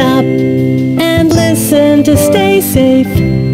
And listen to stay safe.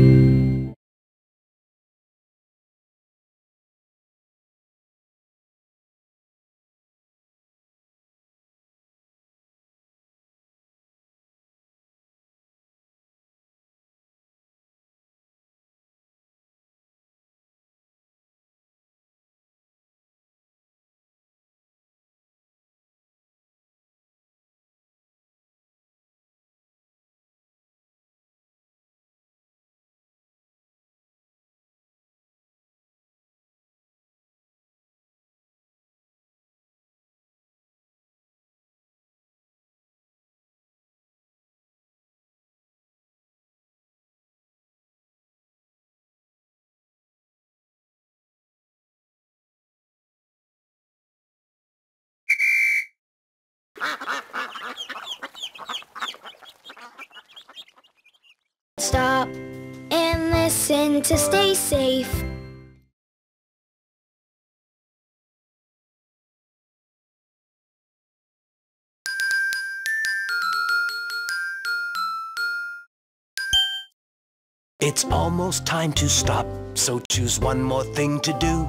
Stop and listen to stay safe. It's almost time to stop, so choose one more thing to do.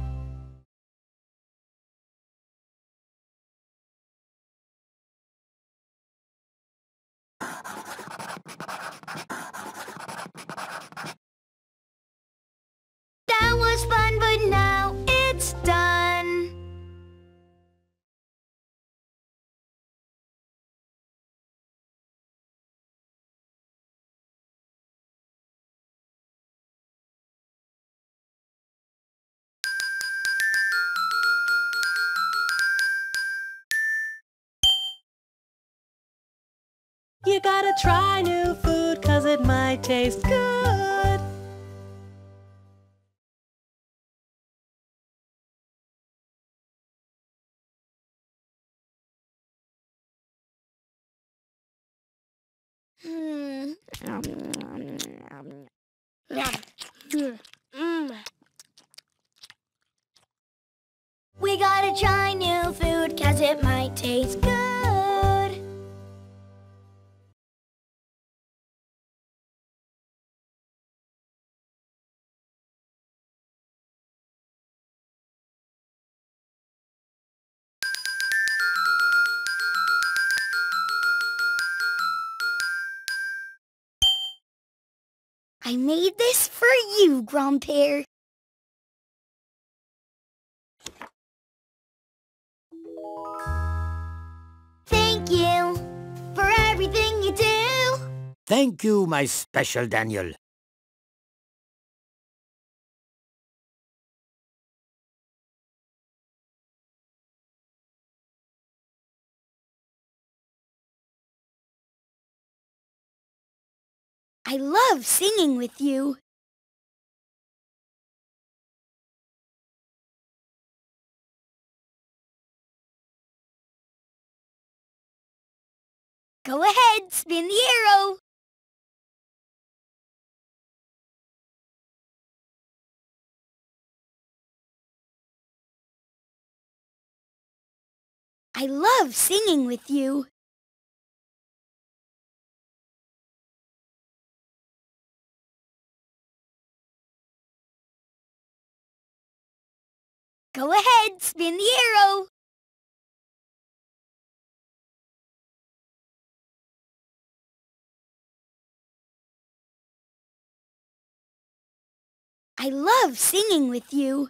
Gotta try new food cause it might taste good. Hmm. We gotta try new food cause it might taste I made this for you, Grandpere. Thank you for everything you do. Thank you, my special Daniel. I love singing with you. Go ahead, spin the arrow. I love singing with you. Go ahead, spin the arrow. I love singing with you.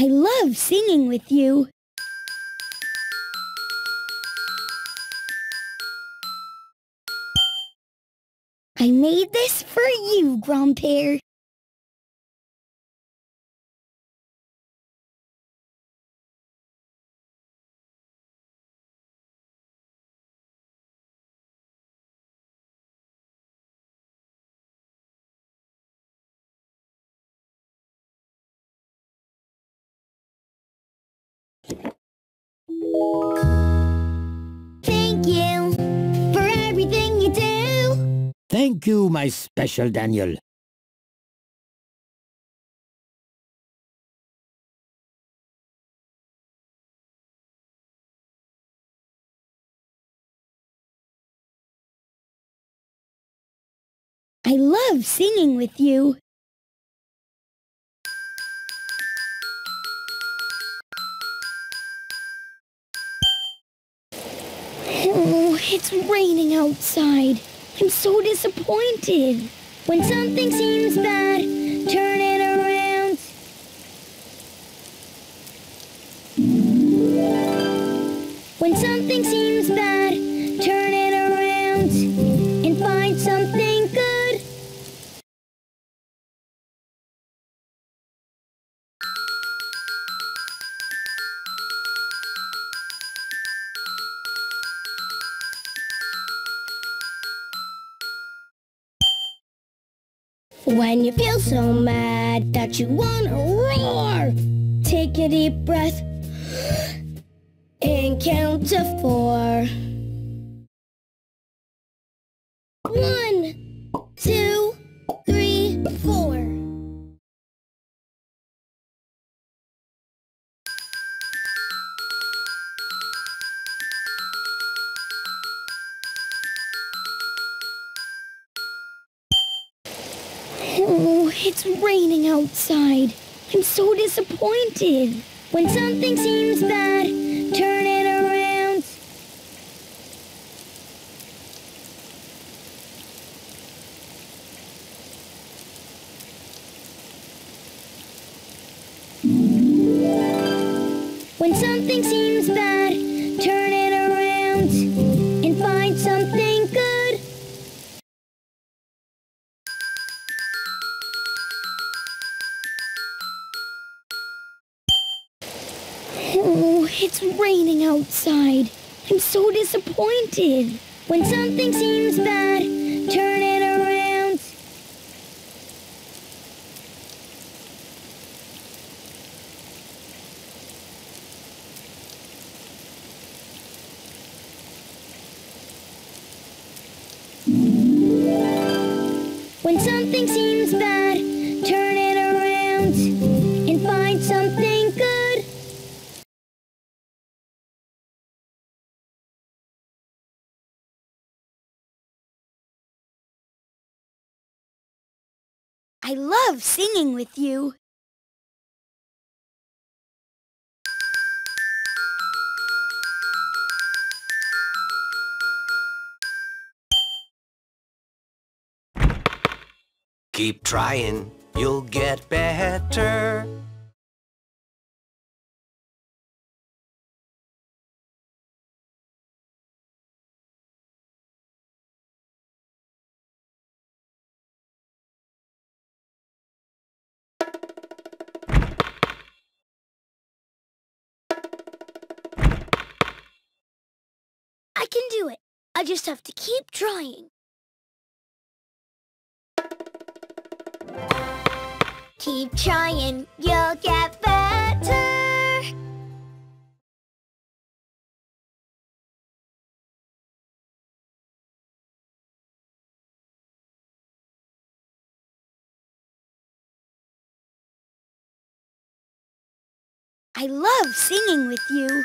I love singing with you. I made this for you, Grandpere. Thank you, my special Daniel. I love singing with you. Oh, it's raining outside. I'm so disappointed. When something seems bad, turn it around. When something When you feel so mad that you wanna roar, take a deep breath and count to four. It's raining outside. I'm so disappointed. When something seems bad, outside. I'm so disappointed. When something seems bad, turn it I love singing with you. Keep trying, you'll get better. I just have to keep trying. Keep trying, you'll get better. I love singing with you.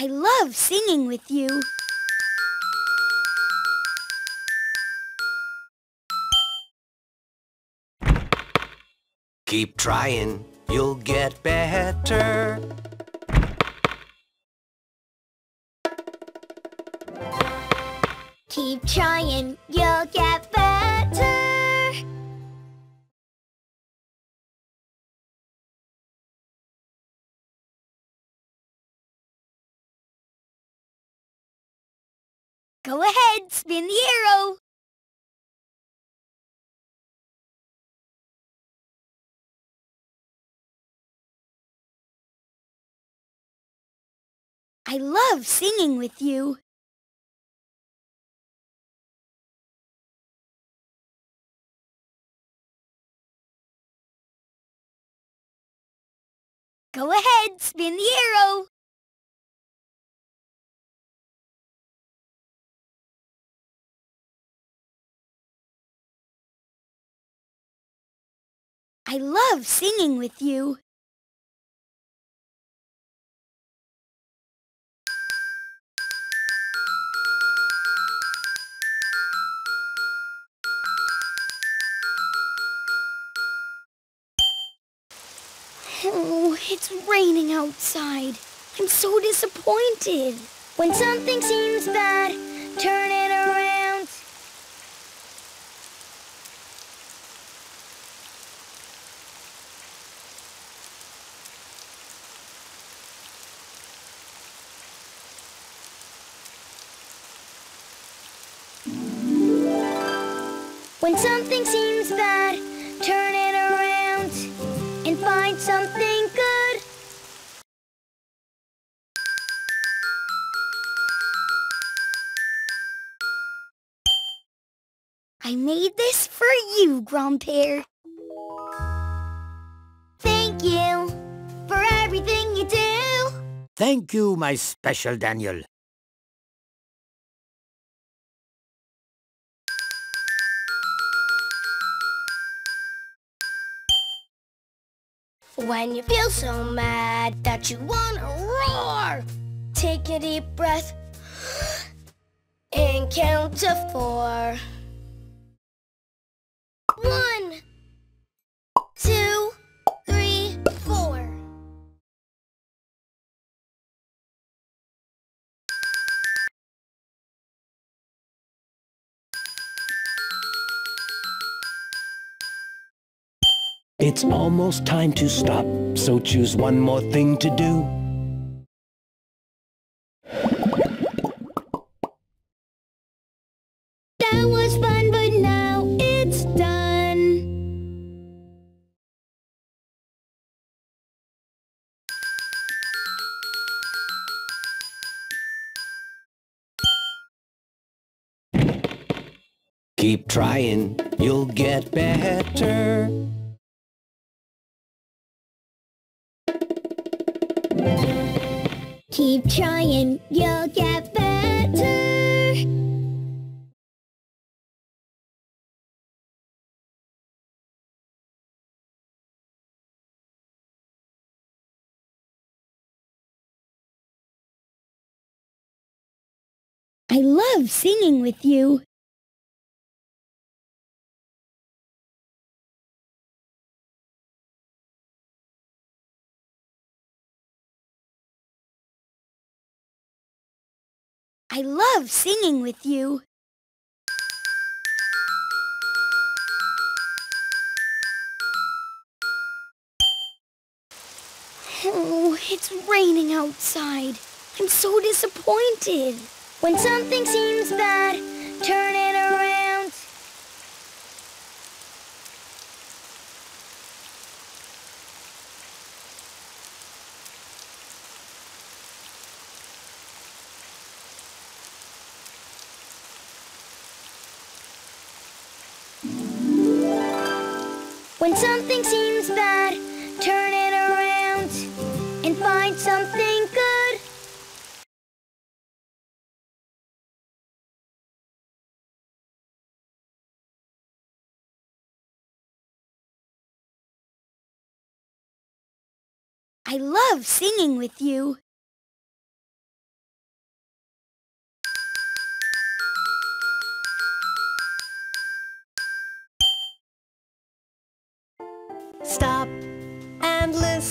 I love singing with you. Keep trying, you'll get better. Keep trying, you'll get better. Spin the arrow. I love singing with you. Go ahead, spin the arrow. I love singing with you. Oh, it's raining outside. I'm so disappointed. When something seems bad, turn it around. When something seems bad, turn it around and find something good. I made this for you, Grandpere. Thank you for everything you do. Thank you, my special Daniel. When you feel so mad that you wanna roar, take a deep breath and count to four. One, two, It's almost time to stop, so choose one more thing to do. That was fun, but now it's done. Keep trying, you'll get better. Keep trying, you'll get better. I love singing with you. I love singing with you. Oh, it's raining outside. I'm so disappointed. When something seems bad, turn it around. When something seems bad, turn it around and find something good. I love singing with you.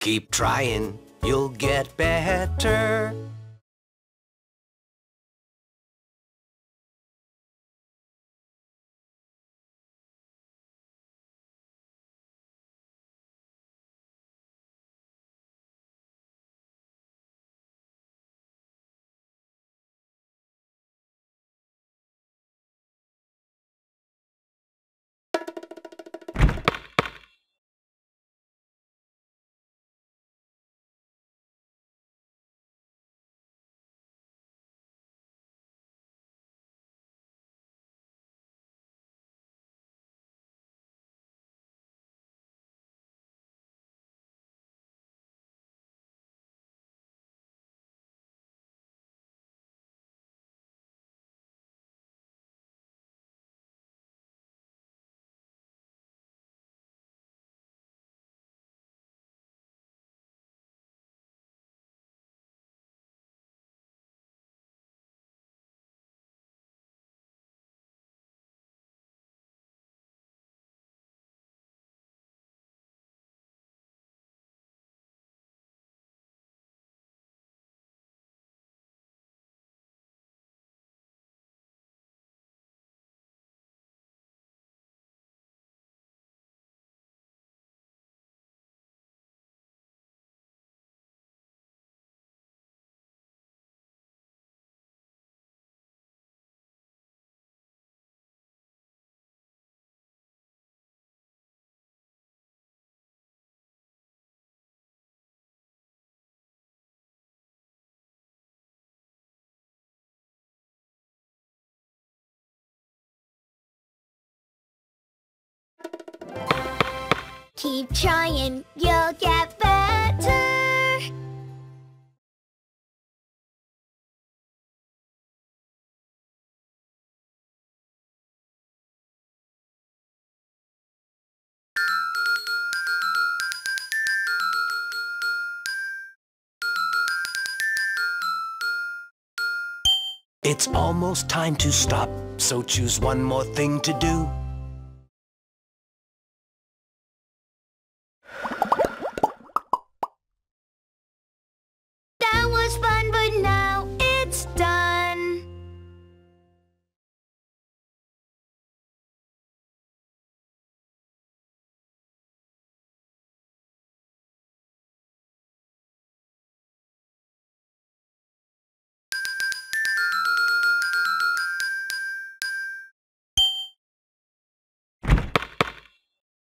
Keep trying, you'll get better. Keep trying, you'll get better. It's almost time to stop, so choose one more thing to do.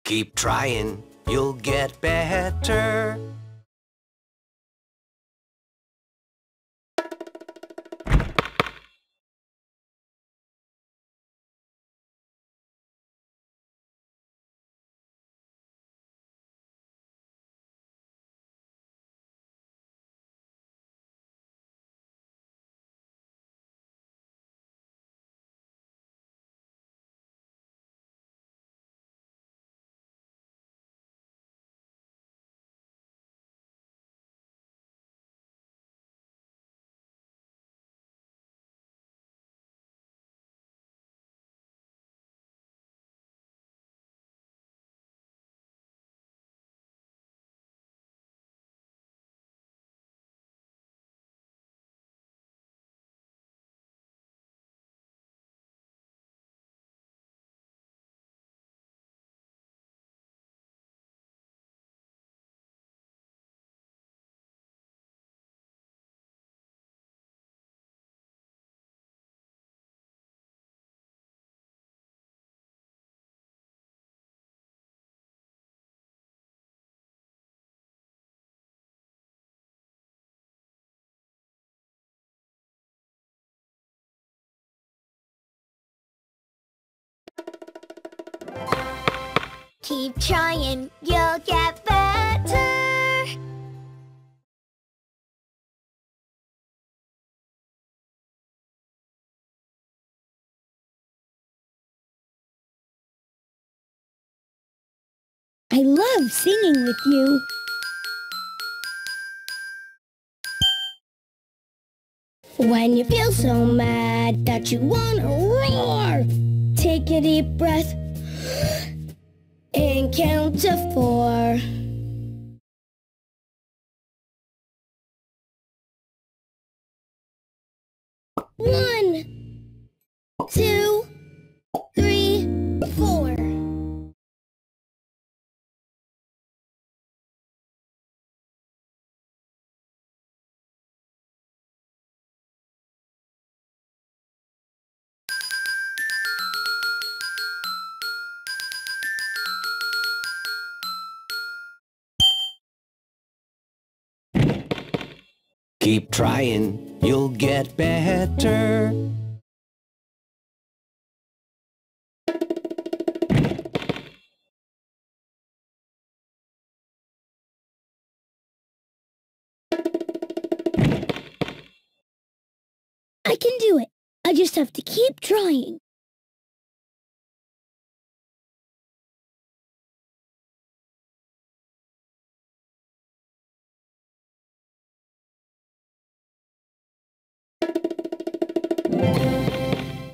Keep trying, you'll get better. Keep trying, you'll get better. I love singing with you. When you feel so mad that you want to roar, take a deep breath and count to four. One, two. Keep trying, you'll get better. I can do it. I just have to keep trying.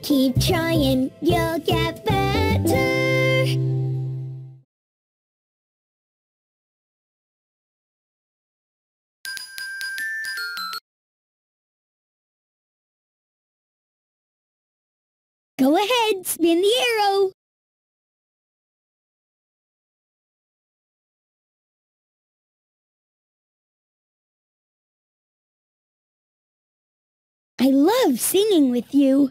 Keep trying, you'll get better. Go ahead, spin the arrow. I love singing with you.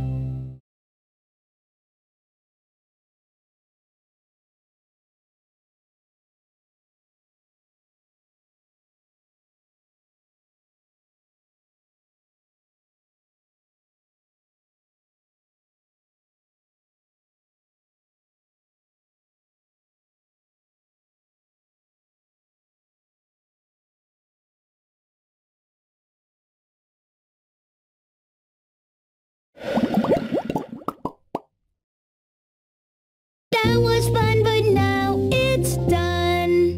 Was fun, but now it's done.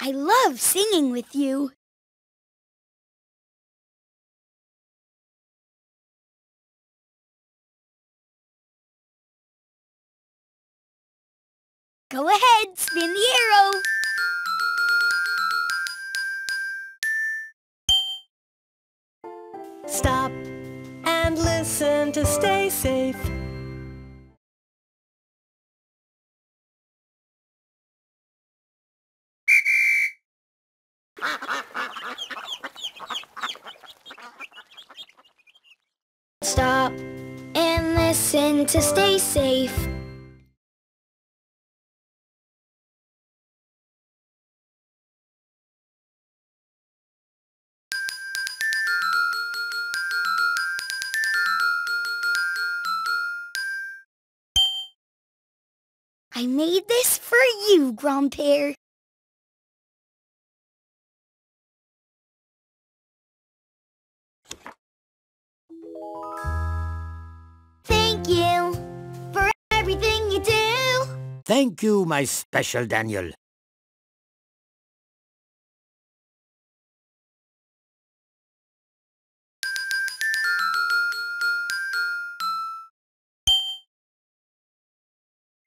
I love singing with you. Go ahead, spin the arrow. Stop and listen to stay safe. Stop and listen to stay safe. Made this for you, Grandpere. Thank you for everything you do. Thank you, my special Daniel.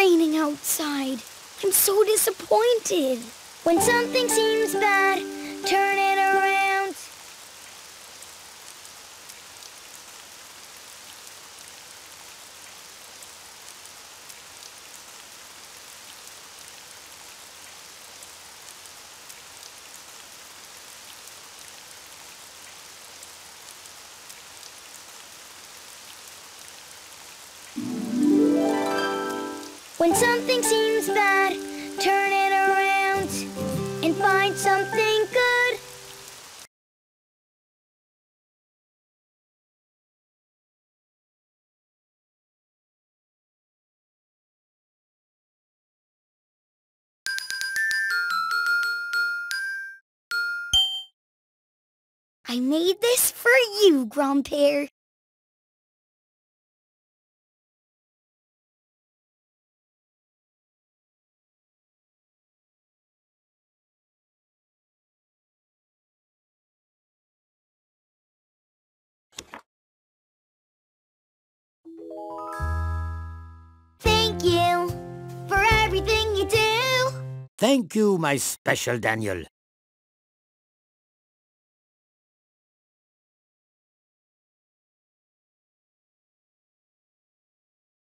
raining outside. I'm so disappointed. When something seems bad, turn it around. When something seems bad, turn it around and find something good. I made this for you, Grandpere. Thank you, my special Daniel.